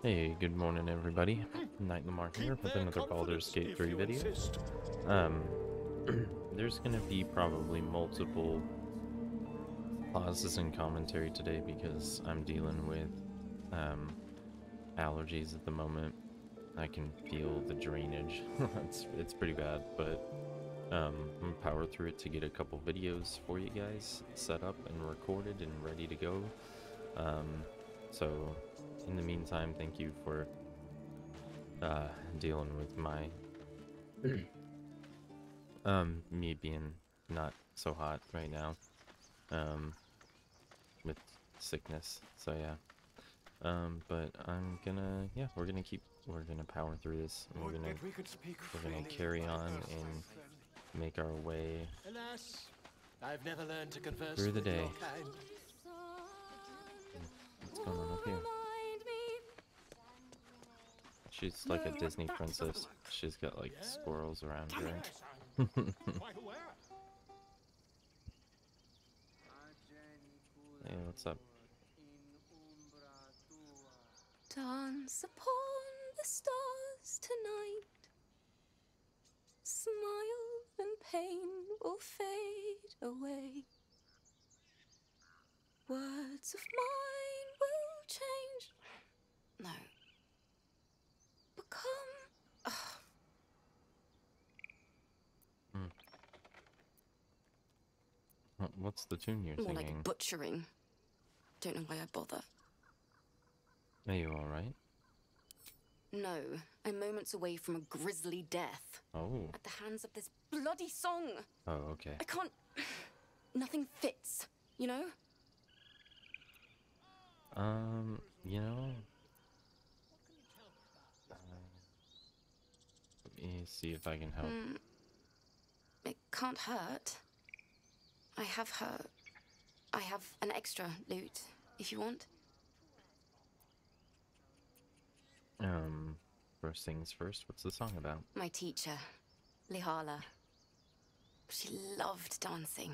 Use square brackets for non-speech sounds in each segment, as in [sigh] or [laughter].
Hey, good morning everybody. Knight Lamar here with another Baldur's Gate 3 video. Um, [clears throat] there's gonna be probably multiple pauses in commentary today because I'm dealing with um, allergies at the moment. I can feel the drainage. [laughs] it's, it's pretty bad, but um, I'm gonna power through it to get a couple videos for you guys set up and recorded and ready to go. Um, so in the meantime, thank you for uh, dealing with my [clears throat] um, me being not so hot right now um, with sickness. So yeah, um, but I'm gonna yeah we're gonna keep we're gonna power through this. We're gonna we could speak we're gonna carry on and make our way Alas, I've never learned to converse Through the day. what's going on up here. She's like a Disney princess. She's got like squirrels around her. Hey, what's up? Dance upon the stars tonight. Smile and pain will fade away. Words of mine will change. No. What's the tune you're More singing? like butchering. Don't know why I bother. Are you alright? No, I'm moments away from a grisly death Oh, at the hands of this bloody song. oh, okay. I can't. Nothing fits, you know? Um, you know, uh, let me see if I can help. Mm, it can't hurt. I have her. I have an extra loot, if you want. Um, first things first. What's the song about? My teacher, Lihala. She loved dancing.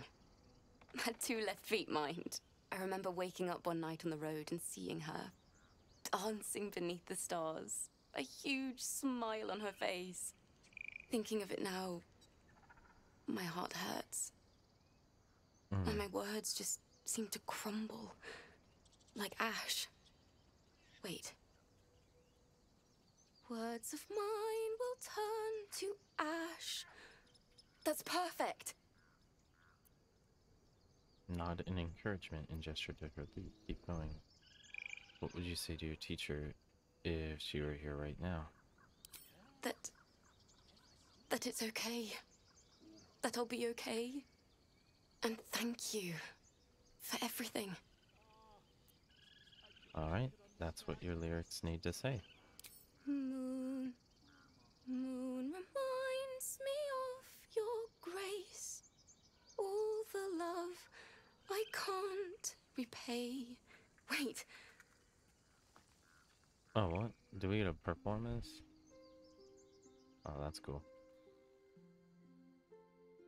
[laughs] Had two left feet, mind. I remember waking up one night on the road and seeing her dancing beneath the stars, a huge smile on her face. Thinking of it now, my heart hurts. And Mm, my words just seem to crumble like ash. Wait. Words of mine will turn to ash. That's perfect. nod and encouragement and gesture to her to keep going. What would you say to your teacher if she were here right now? That. that it's okay. That I'll be okay. And thank you for everything. Alright, that's what your lyrics need to say. Moon, moon reminds me of your grace. All the love I can't repay. Wait, Oh, what? Do we get a performance? Oh, that's cool.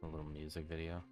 A little music video.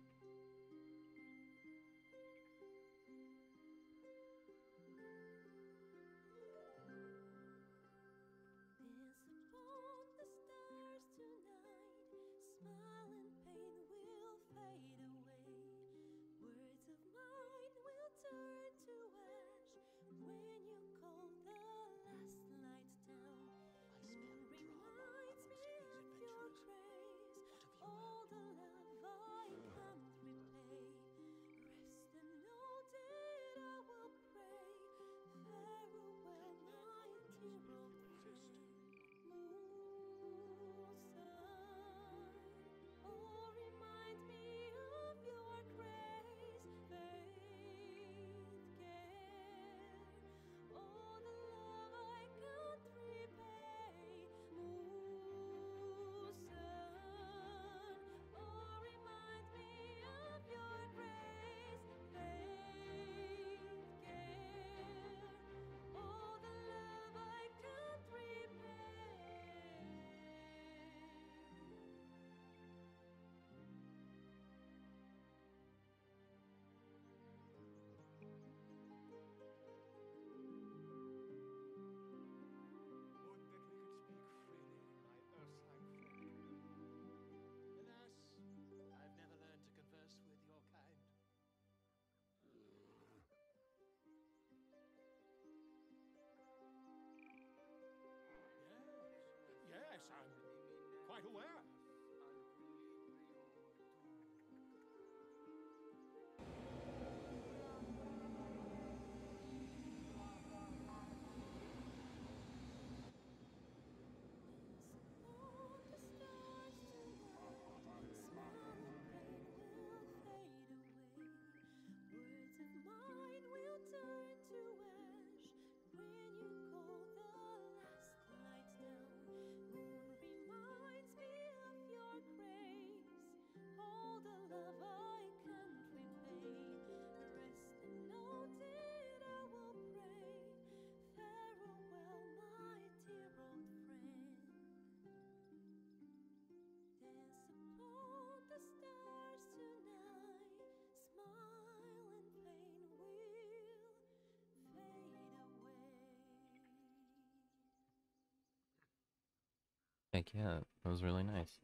Heck yeah, that was really nice.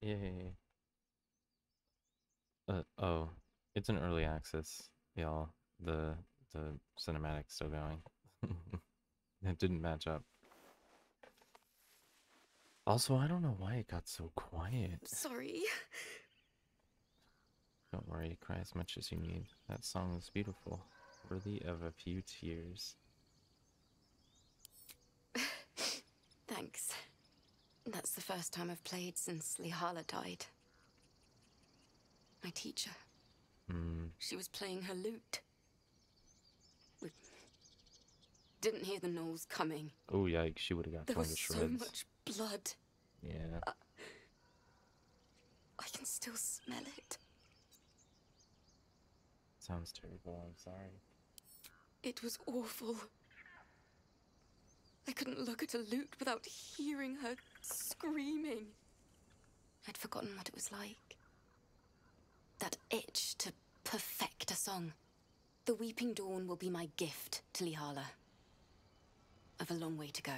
Yay. Uh, oh, it's an early access, y'all. The the cinematic's still going. [laughs] it didn't match up. Also, I don't know why it got so quiet. Sorry. Don't worry, cry as much as you need. That song is beautiful, worthy of a few tears. Thanks. That's the first time I've played since Lihala died. My teacher. Hmm. She was playing her lute. We didn't hear the gnolls coming. Oh yikes, she would have got There torn was so much blood. Yeah. I can still smell it. Sounds terrible, I'm sorry. It was awful. I couldn't look at a lute without hearing her screaming. I'd forgotten what it was like. That itch to perfect a song. The Weeping Dawn will be my gift to Lihala. I've a long way to go.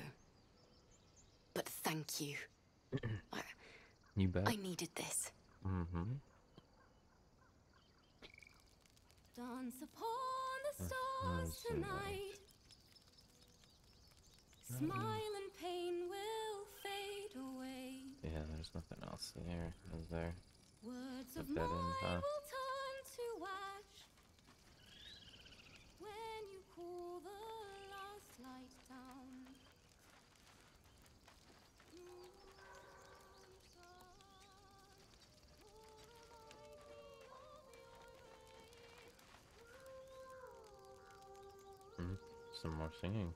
But thank you. [clears throat] I, You bet. I needed this. Mm-hmm. Dance upon the Uh, stars that's so tonight. Smile and pain will fade away. Yeah, there's nothing else there, is there? Words of mine in, huh? will turn to ash when you call the last light down. Moon, sun, will remind me of your Hmm. Some more singing.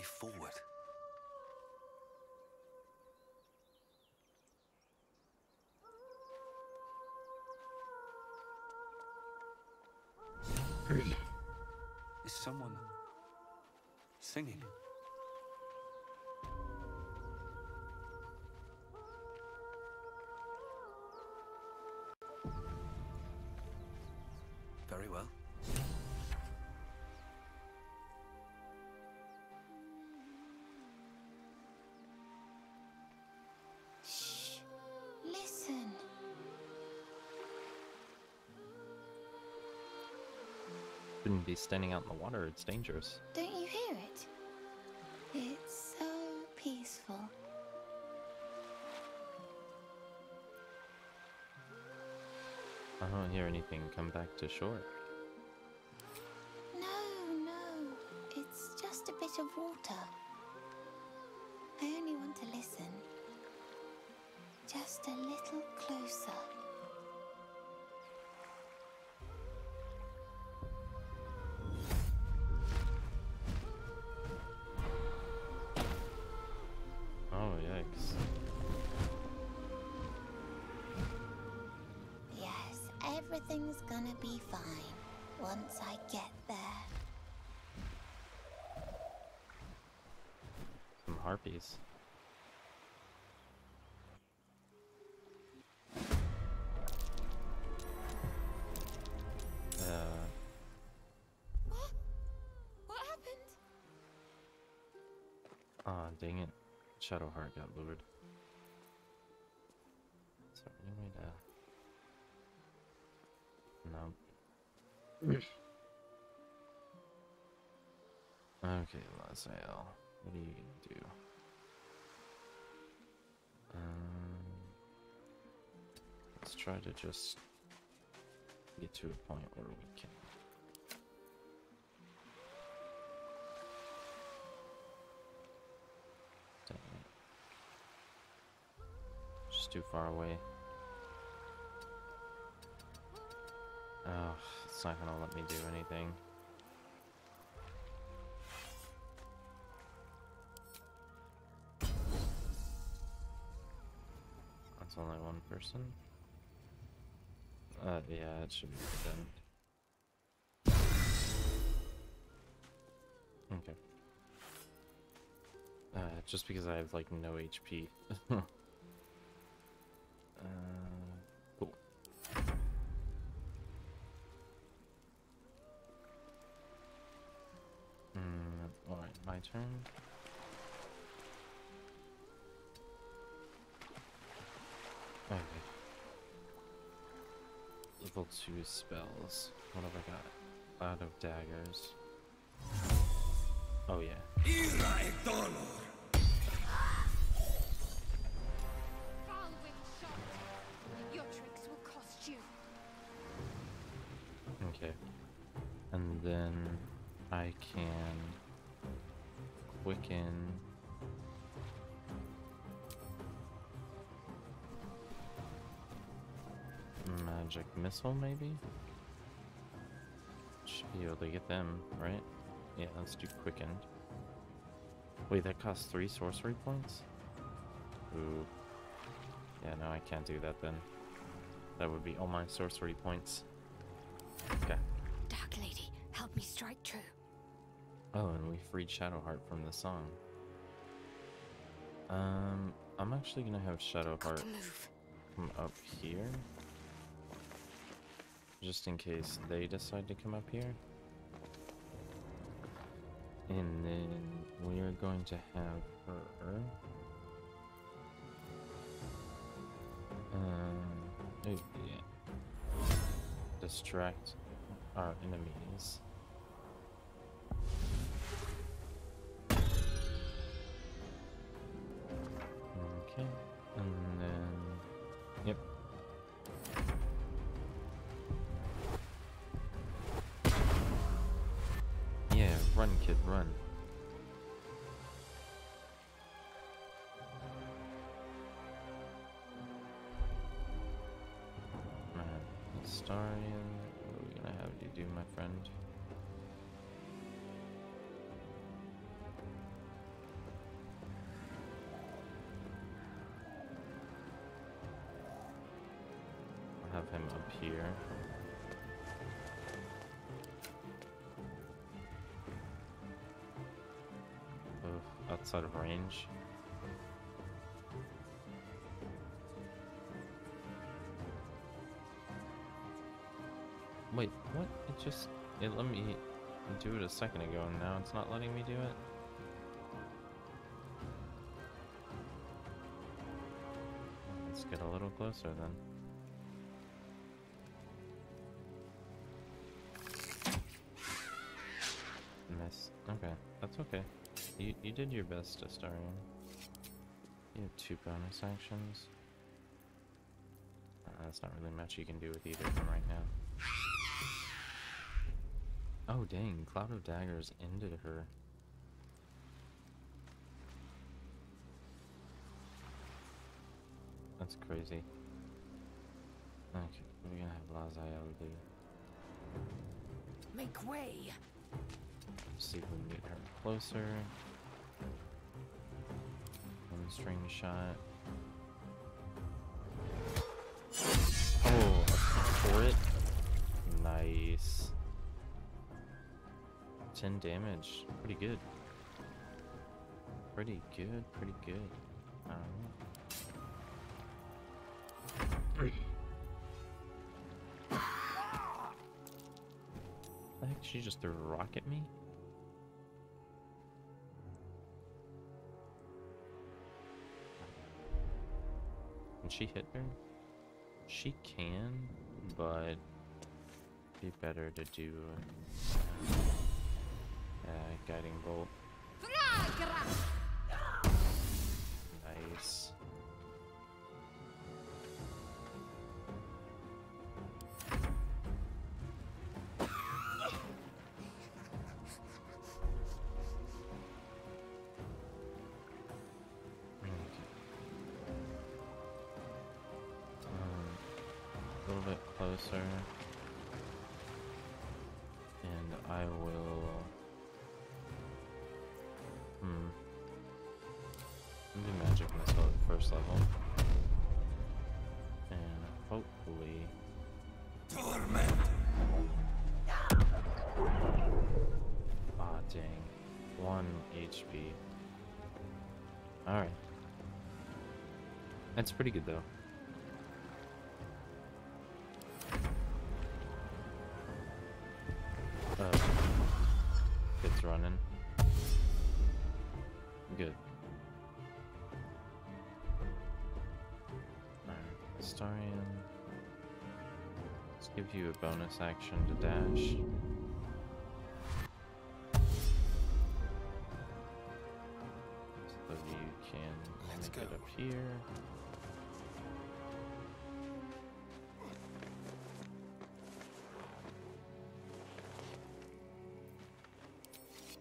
Way forward. Is someone singing? Shouldn't be standing out in the water, it's dangerous. Don't you hear it? It's so peaceful. I don't hear anything come back to shore. Gonna be fine once I get there. Some harpies. Uh, What? What happened? ah, dang it. Shadowheart got lured. Okay, Lae'zel. What are you gonna do? Um, let's try to just get to a point where we can. Just too far away. Oh, it's not gonna let me do anything. That's only one person. Uh, yeah, it should be then. Okay. Uh, just because I have like no HP. [laughs] uh, cool. Mm, alright, my turn. 2 spells. What have I got? Cloud of daggers. Oh yeah. Okay. And then I can quicken magic missile maybe? Should be able to get them, right? Yeah, let's do quickened. Wait, that costs three sorcery points? Ooh. Yeah, no, I can't do that then. That would be all my sorcery points. Okay. Dark Lady, help me strike true. Oh, and we freed Shadowheart from the song. Um, I'm actually gonna have Shadowheart move. come up here. Just in case they decide to come up here. And then we are going to have her. Um, oh, yeah. Distract our enemies. Astarion, what are we gonna have you do, my friend? I'll have him up here. Of outside of range. Just it let me do it a second ago and now it's not letting me do it? Let's get a little closer then. Miss. Okay, that's okay. You you did your best, Astarion. You have two bonus actions. Uh, that's not really much you can do with either of them right now. Oh dang, Cloud of Daggers ended her. That's crazy. Okay, we're gonna have Lae'zel do. Make way. See if we can get her closer. One string shot. Oh, a turret. Nice. 10 damage. Pretty good. Pretty good, pretty good. Alright. heck? She just threw a rock at me? Can she hit her? She can, but be better to do uh, guiding bolt. Nice. Um, a little bit closer. HP. Alright. That's pretty good though. Uh, it's running. Good. Alright, Starian. Let's give you a bonus action to dash. Up here.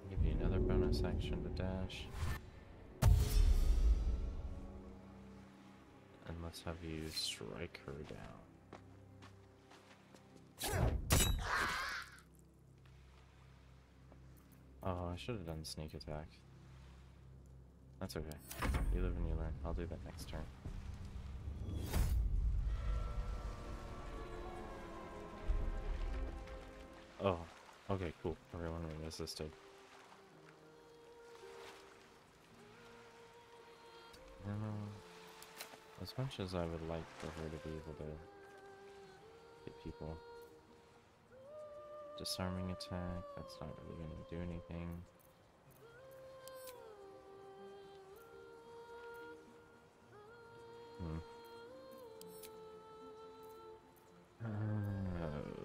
Give you another bonus action to dash. And let's have you strike her down. Oh, I should have done sneak attack. That's okay. You live and you learn. I'll do that next turn. Oh, okay, cool. Everyone resisted. You uh, know, as much as I would like for her to be able to hit people, disarming attack, that's not really going to do anything. Uh,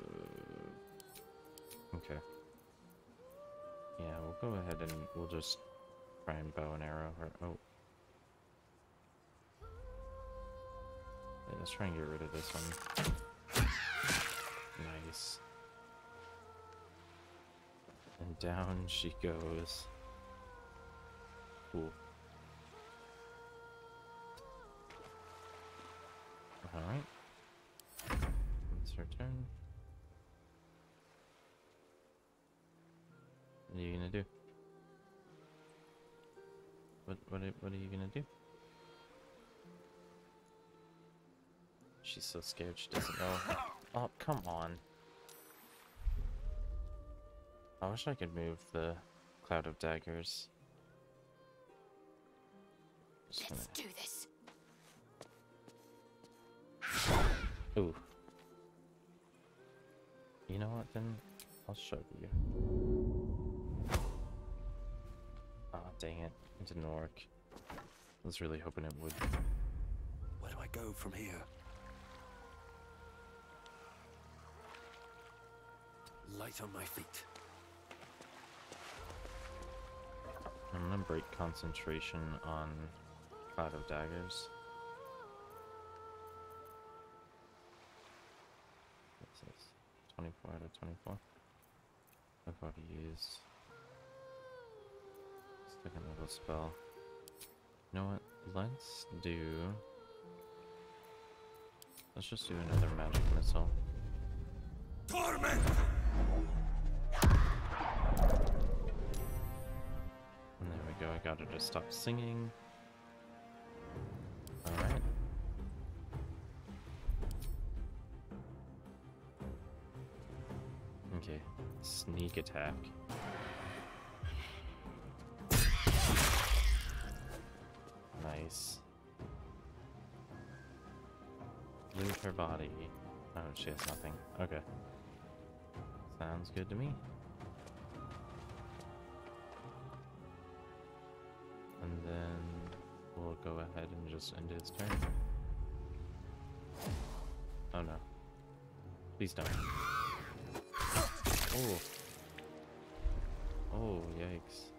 okay. Yeah, we'll go ahead and we'll just try and bow and arrow her. Oh. Yeah, let's try and get rid of this one. Nice. And down she goes. Cool. Alright. What what are, you gonna do? She's so scared she doesn't know. [coughs] Oh, come on. I wish I could move the cloud of daggers. Just Let's gonna- do this. Ooh. You know what then? I'll show you. Ah, dang it. It didn't work. I was really hoping it would. Where do I go from here? Light on my feet. I'm gonna break concentration on Cloud of Daggers. What's this? 24 out of 24. I've already used. Second level spell. You know what? Let's do. Let's just do another magic missile. Torment! And there we go, I got her to stop singing. Alright. Okay, sneak attack. Her body. Oh, she has nothing. Okay. Sounds good to me. And then we'll go ahead and just end his turn. Oh no. Please don't. Oh. Oh, yikes.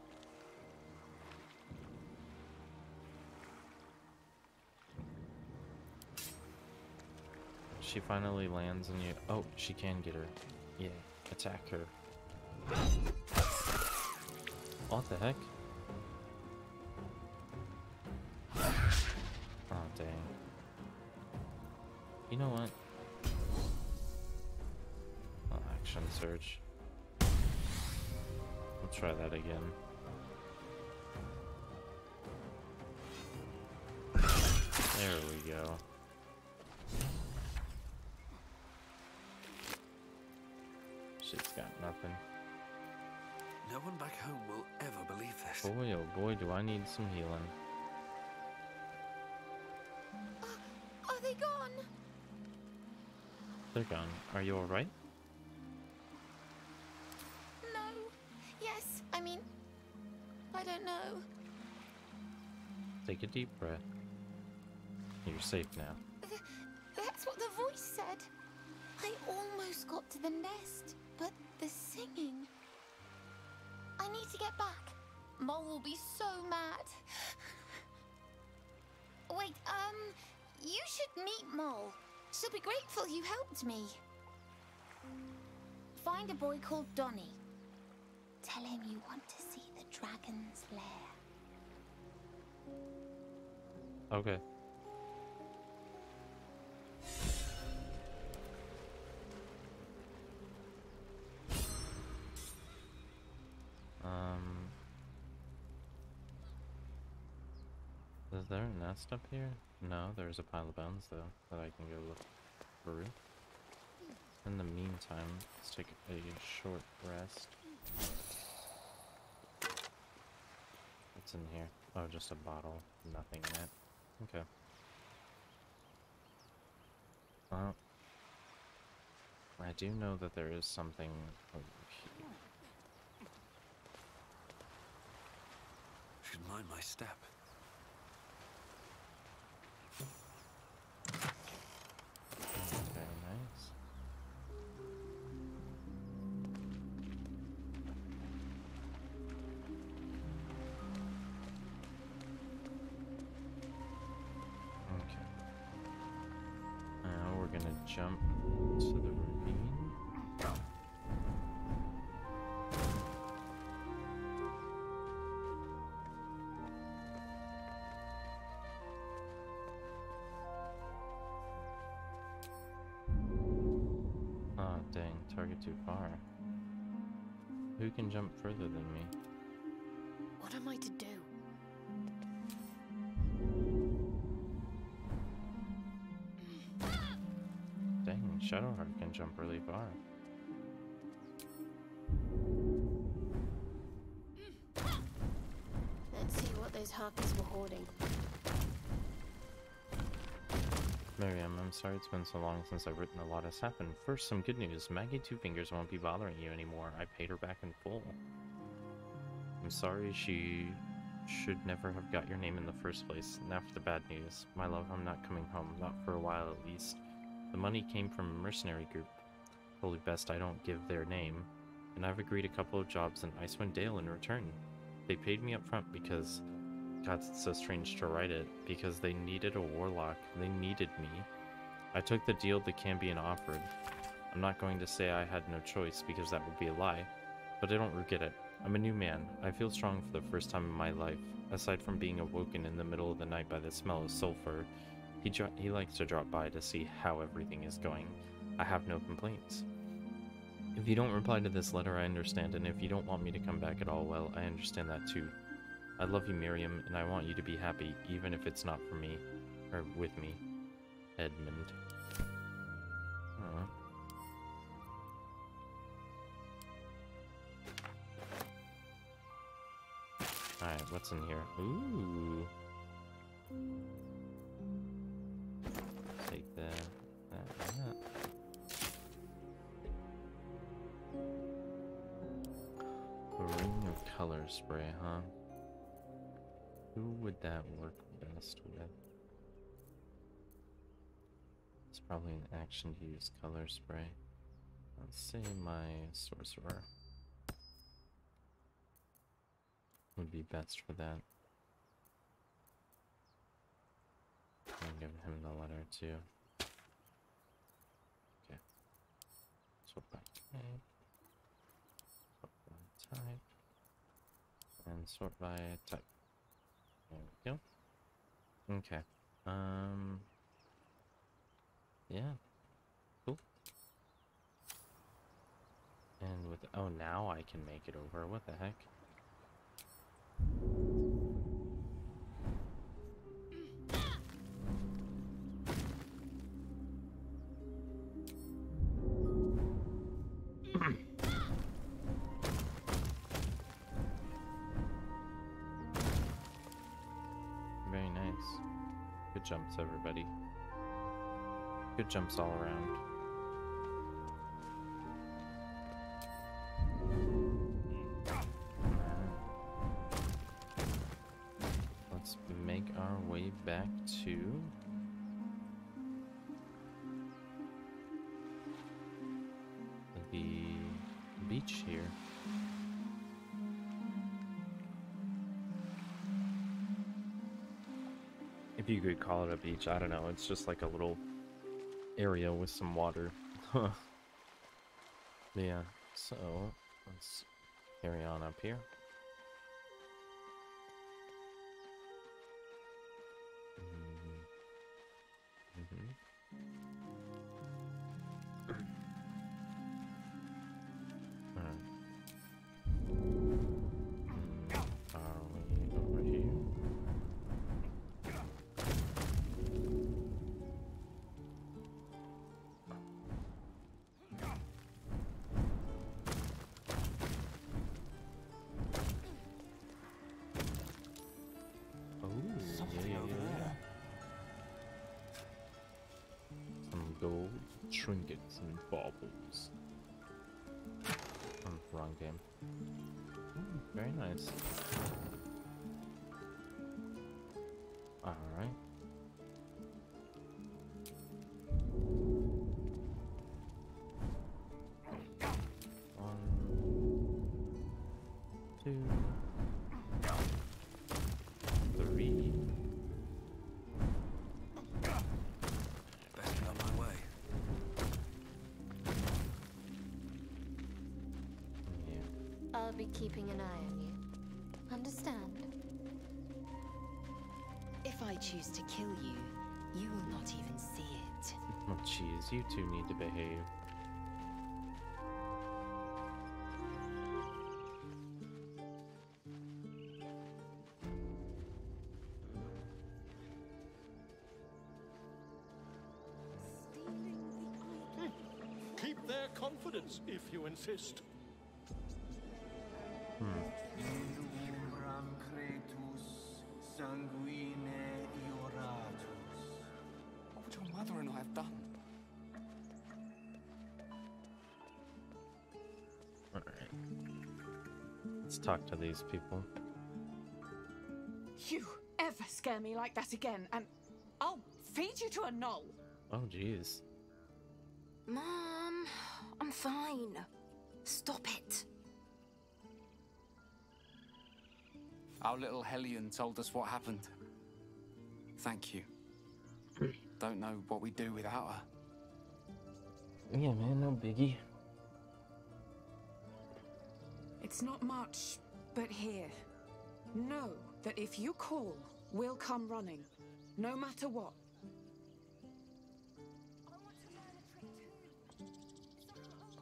She finally lands and you. Oh, she can get her. Yeah, attack her. What the heck? Oh, dang. You know what? Oh, action search. We'll try that again. There we go. Got nothing. No one back home will ever believe this. Boy, oh boy, do I need some healing. Uh, are they gone? They're gone. Are you alright? No. Yes, I mean, I don't know. Take a deep breath. You're safe now. Th- that's what the voice said. I almost got to the nest, but the singing. I need to get back. Mol will be so mad. [sighs] Wait, um, you should meet Mol. She'll be grateful you helped me. Find a boy called Donny. Tell him you want to see the dragon's lair. Okay. Is there a nest up here? No, there's a pile of bones though that I can go look through. In the meantime, let's take a short rest. What's in here? Oh, just a bottle. Nothing in it. Okay. Well, I do know that there is something over here. Should mind my step. Jump to the ravine. Oh, dang, target too far. Who can jump further than me? Shadowheart can jump really far. Let's see what those harpies were hoarding. Miriam, I'm sorry it's been so long since I've written. A lot has happened. First, some good news. Maggie Two Fingers won't be bothering you anymore. I paid her back in full. I'm sorry she should never have got your name in the first place. Now for the bad news. My love, I'm not coming home. Not for a while, at least. The money came from a mercenary group. Probably best I don't give their name. And I've agreed a couple of jobs in Icewind Dale in return. They paid me up front because God, it's so strange to write it because they needed a warlock. They needed me. I took the deal the Cambion offered. I'm not going to say I had no choice because that would be a lie, but I don't regret it. I'm a new man. I feel strong for the first time in my life. Aside from being awoken in the middle of the night by the smell of sulfur, he he likes to drop by to see how everything is going. I have no complaints. If you don't reply to this letter, I understand, and if you don't want me to come back at all, well, I understand that too. I love you, Miriam, and I want you to be happy, even if it's not for me, or with me. Edmund. Aw. Alright, what's in here? Ooh. Take that, that, and that. A ring of color spray, huh? Who would that work best with? It's probably an action to use color spray. Let's say my sorcerer would be best for that. I'll give him the letter too. Okay. Sort by type. Sort by type. And sort by type. There we go. Okay. Um. Yeah. Cool. And with oh now I can make it over. What the heck? Jumps all around. Let's make our way back to the beach here. If you could call it a beach, I don't know. It's just like a little area with some water. [laughs] yeah, so let's carry on up here. Trinkets and baubles. Oh, wrong game. Hmm, very nice. Alright. Be keeping an eye on you. Understand? If I choose to kill you, you will not even see it. [laughs] Oh, jeez, you two need to behave. Hmm. Keep their confidence if you insist. Umbram cretus sanguine ioratus. What would your mother and I have done? Alright. Let's talk to these people. You ever scare me like that again, and I'll feed you to a gnoll. Oh, jeez. Mom, I'm fine. Stop it. Our little Hellion told us what happened. Thank you. Don't know what we'd do without her. Yeah, man, no biggie. It's not much, but here. Know that if you call, we'll come running, no matter what.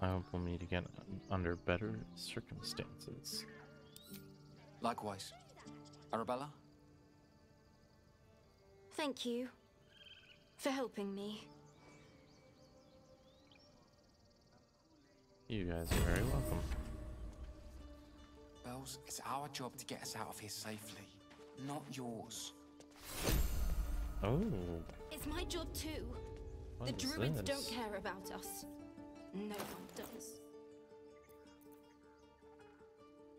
I hope we'll meet again under better circumstances. Likewise. Arabella? Thank you for helping me. You guys are very welcome. Bells, it's our job to get us out of here safely, not yours. Oh, It's my job too. what the is druids don't care about us. No one does.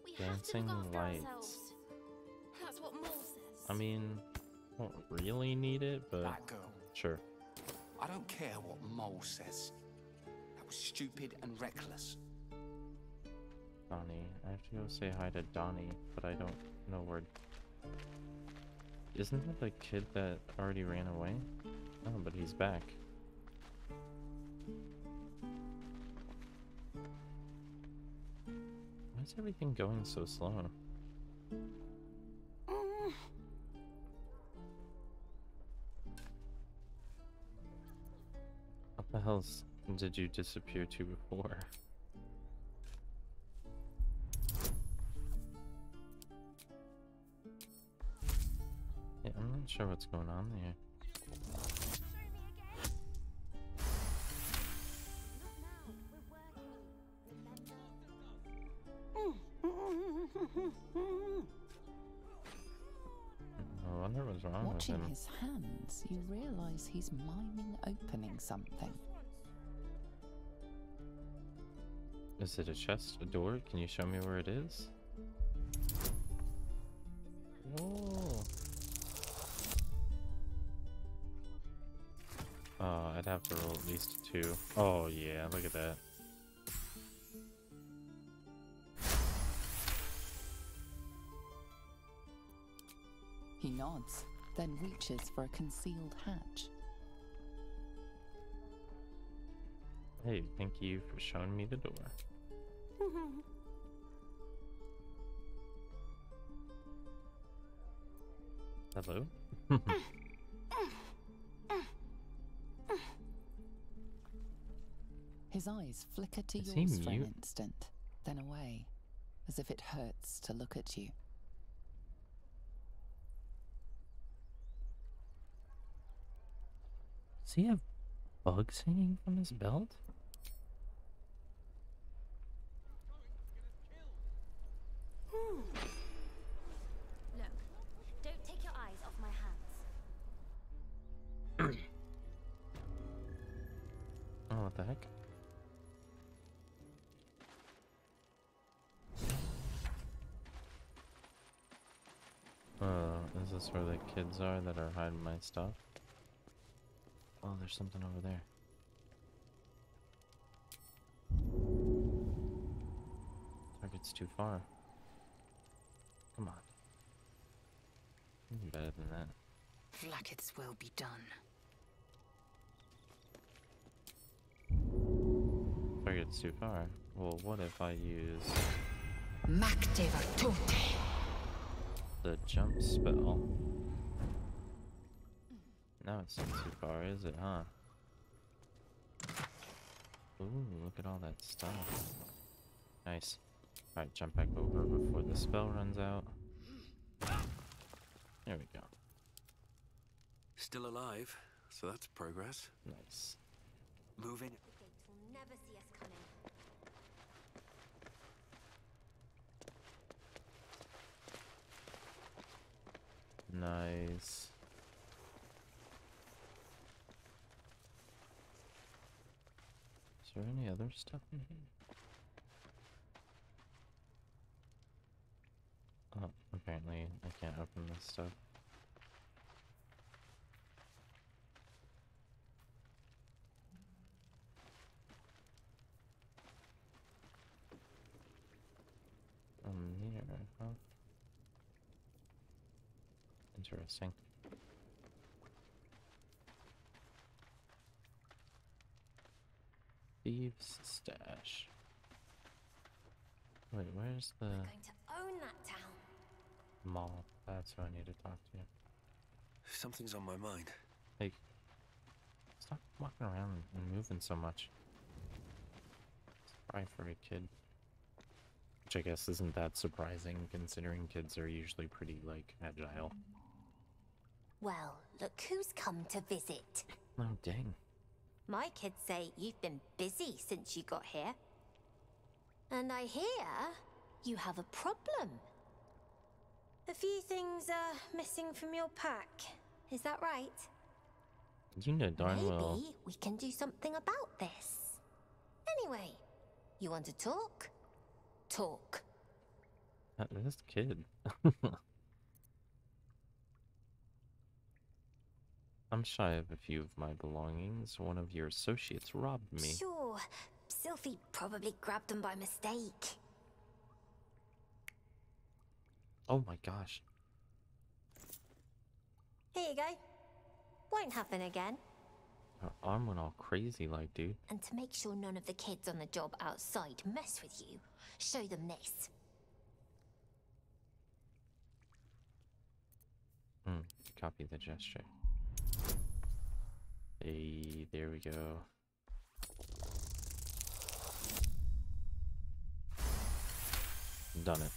We Dancing have to look after lights. ourselves. That's what Mol says. I mean, don't really need it, but That girl. sure. I don't care what Mol says. That was stupid and reckless. Donnie. I have to go say hi to Donnie, but I don't know where. Isn't that the kid that already ran away? Oh, but he's back. Why is everything going so slow? The hell did you disappear to before? Yeah, I'm not sure what's going on there. [laughs] [laughs] Watching with him. his hands, you realize he's miming opening something. Is it a chest, a door? Can you show me where it is? Oh, uh, I'd have to roll at least two. Oh yeah, look at that. He then reaches for a concealed hatch. Hey, thank you for showing me the door. [laughs] Hello? His eyes flicker to Is yours for an instant, then away, as if it hurts to look at you. Does he have bugs hanging from his belt? Look, don't take your eyes off my hands. [clears throat] Oh, what the heck? Uh, is this where the kids are that are hiding my stuff? Oh, there's something over there. Target's too far. Come on. Better than that. Blacket's will be done. Target's too far. Well, what if I use the jump spell? Now it's not too far, is it, huh? Ooh, look at all that stuff. Nice. Alright, jump back over before the spell runs out. There we go. Still alive, so that's progress. Nice. Moving. The gates will never see us coming. Nice. There any other stuff in here? Oh, apparently I can't open this stuff. Um, here, huh? Interesting. Thieves stash. Wait, where's the Going to own that town. Mol? That's who I need to talk to. Something's on my mind. Hey, stop walking around and moving so much. Surprise for a kid. Which I guess isn't that surprising considering kids are usually pretty, like, agile. Well, look who's come to visit. Oh, dang. My kids say you've been busy since you got here. And I hear you have a problem. A few things are missing from your pack. Is that right? You know darn Maybe well. we can do something about this. Anyway, you want to talk? Talk. Uh, This kid. [laughs] I'm shy of a few of my belongings. One of your associates robbed me. Sure, Sylphie probably grabbed them by mistake. Oh my gosh. Here you go. Won't happen again. Her arm went all crazy like, dude. And to make sure none of the kids on the job outside mess with you, show them this. Hmm. Copy the gesture. Hey, there we go. Done it.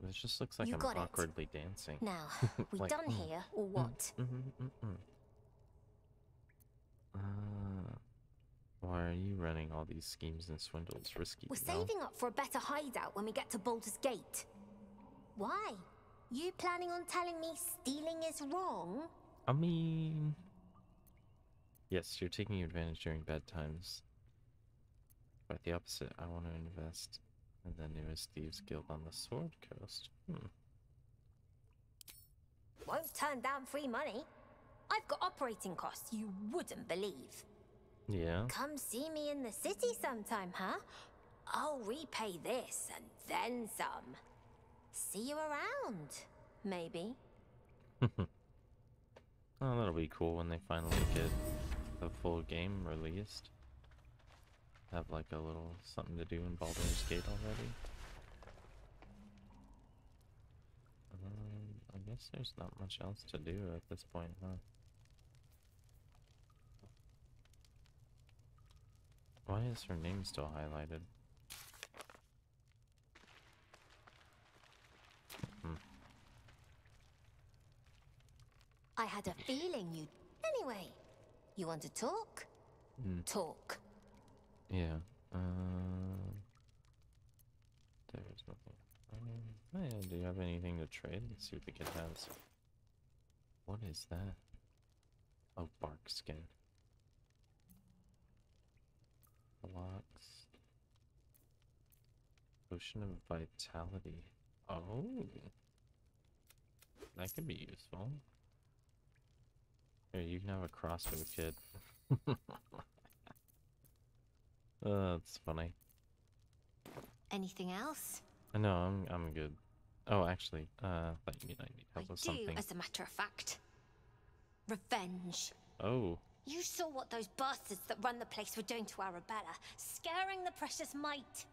This just looks like You I'm got it. awkwardly dancing. Now, [laughs] we Like, done mm, here, or mm, what? mm, mm, mm. Uh, why are you running all these schemes and swindles? Risky, We're you know? saving up for a better hideout when we get to Baldur's Gate. Why? You planning on telling me stealing is wrong? I mean, yes, you're taking advantage during bad times. Quite the opposite. I want to invest in the newest thieves guild on the Sword Coast. Hmm. Won't turn down free money. I've got operating costs you wouldn't believe. Yeah. Come see me in the city sometime, huh? I'll repay this and then some. See you around, maybe. [laughs] Oh, that'll be cool when they finally get the full game released. Have like a little something to do in Baldur's Gate already. Um, I guess there's not much else to do at this point, huh? Why is her name still highlighted? I had a feeling you'd. Anyway, you want to talk? Hmm. Talk. Yeah. Uh, there's nothing. Um, oh yeah, do you have anything to trade? Let's see what the kid has. What is that? Oh, bark skin. Blocks. Potion of vitality. Oh. That could be useful. Here, you can have a crossbow kid. [laughs] Uh, that's funny. Anything else? Uh, No, I'm I'm good. Oh, actually, uh, thought you mean I need help I with do, something. as a matter of fact. Revenge. Oh, You saw what those bastards that run the place were doing to Arabella, scaring the precious mite.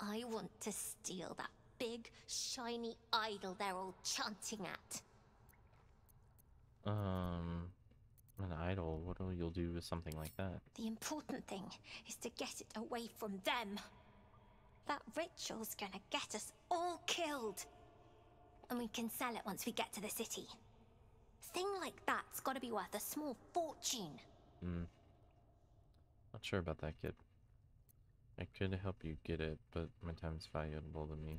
I want to steal that big, shiny idol they're all chanting at. um, an idol. What will you'll do with something like that? The important thing is to get it away from them. That ritual's gonna get us all killed. And we can sell it once we get to the city. Thing like that's gotta be worth a small fortune. Hmm. Not sure about that kid. I could help you get it, but my time's valuable to me.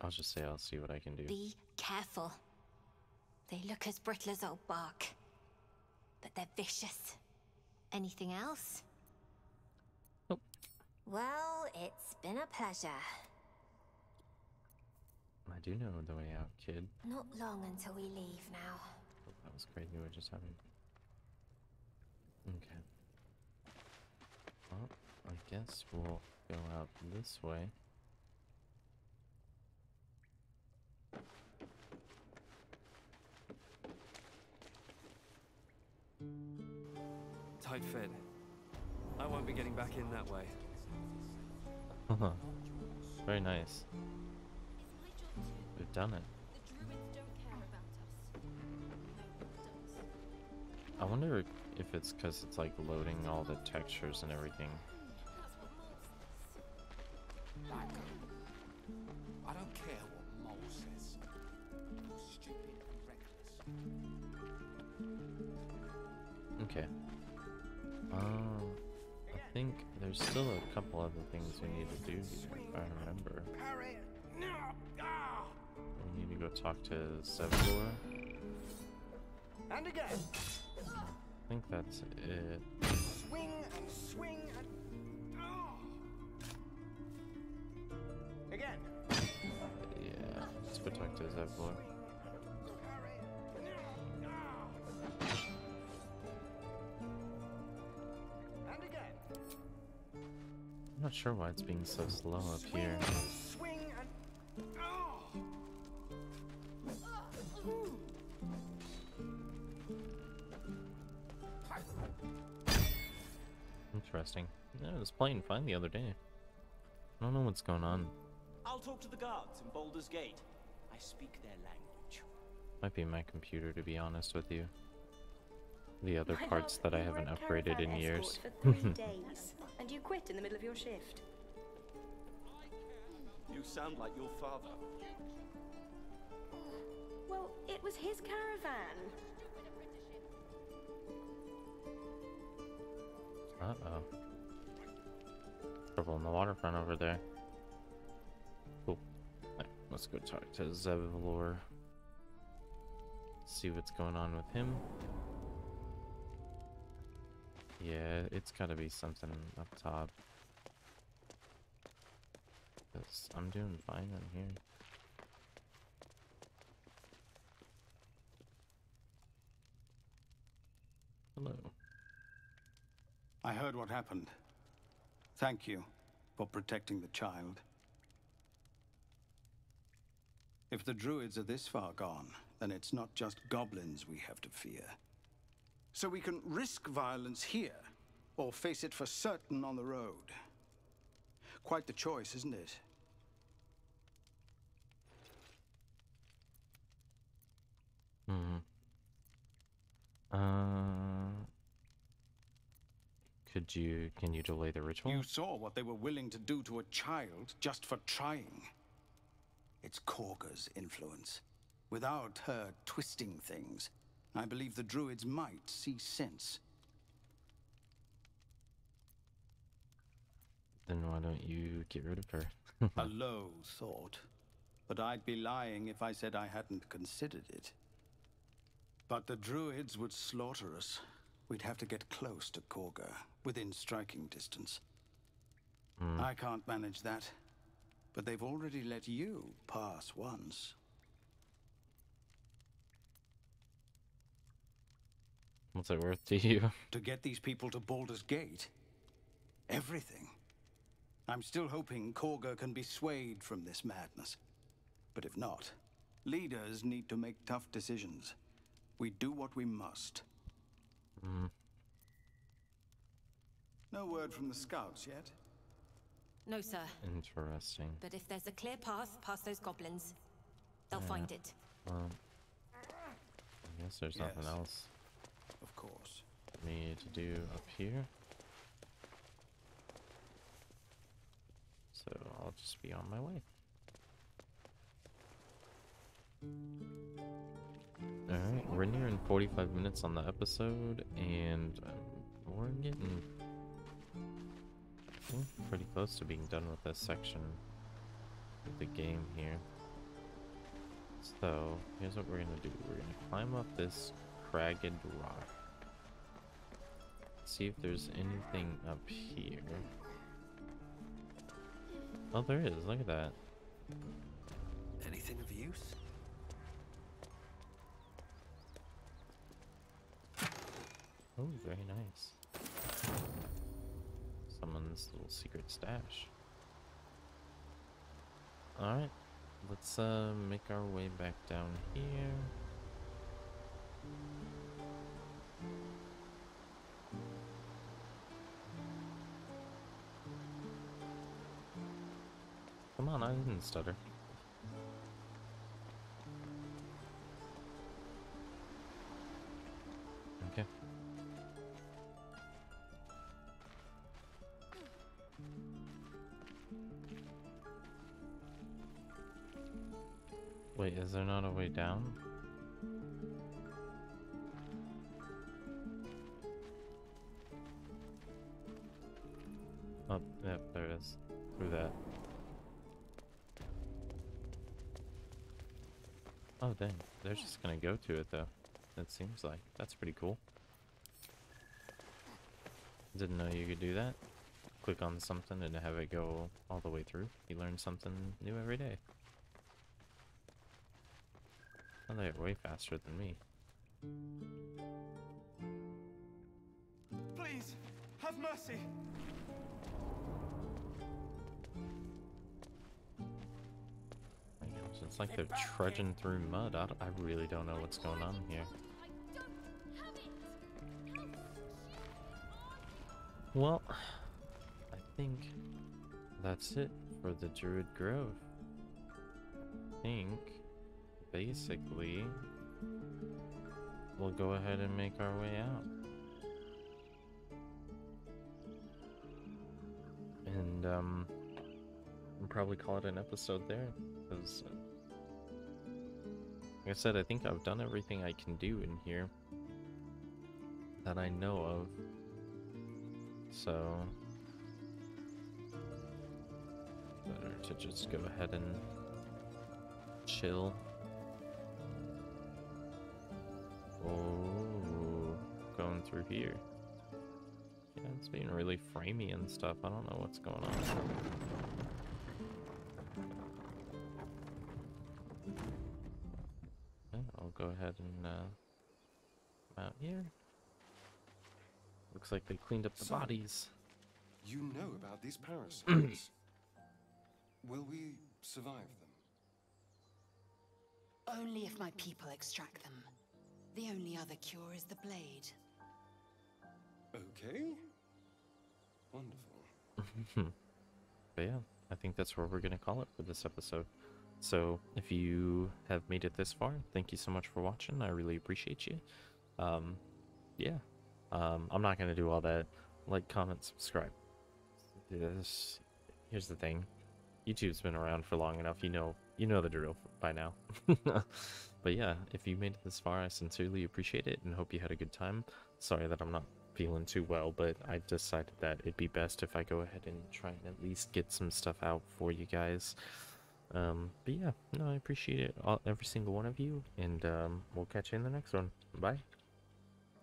I'll just say I'll see what I can do. Be careful. They look as brittle as old bark. But they're vicious. Anything else? Nope. Well, it's been a pleasure. I do know the way out, kid. Not long until we leave now. Oh, that was crazy what just happened. Okay. Well, I guess we'll go out this way. Tight fit. I won't be getting back in that way. [laughs] Very nice. We've done it. I wonder if it's because it's like loading all the textures and everything. There's still a couple other things we need to do here, if I remember. We need to go talk to Zevlor. And again. I think that's it. Swing and swing and. Oh. Again. Yeah, let's go talk to Zevlor. Not sure why it's being so slow up here. Swing and. Interesting. Yeah, it was playing fine the other day. I don't know what's going on. I'll talk to the guards in Baldur's Gate. I speak their language. Might be my computer, to be honest with you. The other My parts love, that I haven't upgraded in caravan years. [laughs] escort For three days, and you quit in the middle of your shift. Hmm. You sound like your father. Well, it was his caravan. Uh-oh. Trouble in the waterfront over there. Cool. Alright, let's go talk to Zevlor. See what's going on with him. Yeah, it's gotta be something up top. Cause I'm doing fine in here. Hello. I heard what happened. Thank you for protecting the child. If the druids are this far gone, then it's not just goblins we have to fear. So we can risk violence here, or face it for certain on the road. Quite the choice, isn't it? Hmm. Uh. Could you? Can you delay the ritual? You saw what they were willing to do to a child just for trying. It's Kagha's influence. Without her twisting things, I believe the druids might see sense. Then why don't you get rid of her? [laughs] [laughs] a low thought. But I'd be lying if I said I hadn't considered it. But the druids would slaughter us. We'd have to get close to Kagha, within striking distance. Hmm. I can't manage that. But they've already let you pass once. What's it worth to you? [laughs] To get these people to Baldur's Gate? Everything. I'm still hoping Kagha can be swayed from this madness. But if not, leaders need to make tough decisions. We do what we must. Hmm. No word from the scouts yet? No, sir. Interesting. But if there's a clear path past those goblins, they'll Yeah. find it. Well, I guess there's nothing else Of course. me to do up here. So I'll just be on my way. Alright, we're nearing 45 minutes on the episode, and um, we're getting pretty close to being done with this section of the game here. So, here's what we're gonna do. We're gonna climb up this cragged rock. See if there's anything up here. Oh, there is. Look at that. Anything of use? Oh, very nice. Someone's little secret stash. Alright, let's uh, make our way back down here. On, I didn't stutter. Okay. Wait, is there not a way down? They're just gonna go to it, though. It seems like. That's pretty cool. Didn't know you could do that. Click on something and have it go all the way through. You learn something new every day. Oh, they're way faster than me. Please, have mercy. It's like they're trudging through mud. I really don't know what's going on here. Well, I think that's it for the Druid Grove. I think, basically, we'll go ahead and make our way out. And, um, we'll probably call it an episode there, because, I said, I think I've done everything I can do in here that I know of. So, better to just go ahead and chill. Oh, going through here. Yeah, it's being really framey and stuff. I don't know what's going on. Ahead and uh, out here. Looks like they cleaned up the So- bodies. You know about these parasites. [clears throat] Will we survive them? Only if my people extract them. The only other cure is the blade. Okay. Wonderful. [laughs] but yeah, I think that's where we're going to call it for this episode. So if you have made it this far, thank you so much for watching. I really appreciate you. Um, yeah, um, I'm not going to do all that. Like, comment, subscribe. This, here's the thing. YouTube's been around for long enough. You know, you know the drill by now. [laughs] but yeah, if you made it this far, I sincerely appreciate it and hope you had a good time. Sorry that I'm not feeling too well, but I decided that it'd be best if I go ahead and try and at least get some stuff out for you guys. Um, but yeah, no, I appreciate it, all, every single one of you, and um, we'll catch you in the next one. Bye.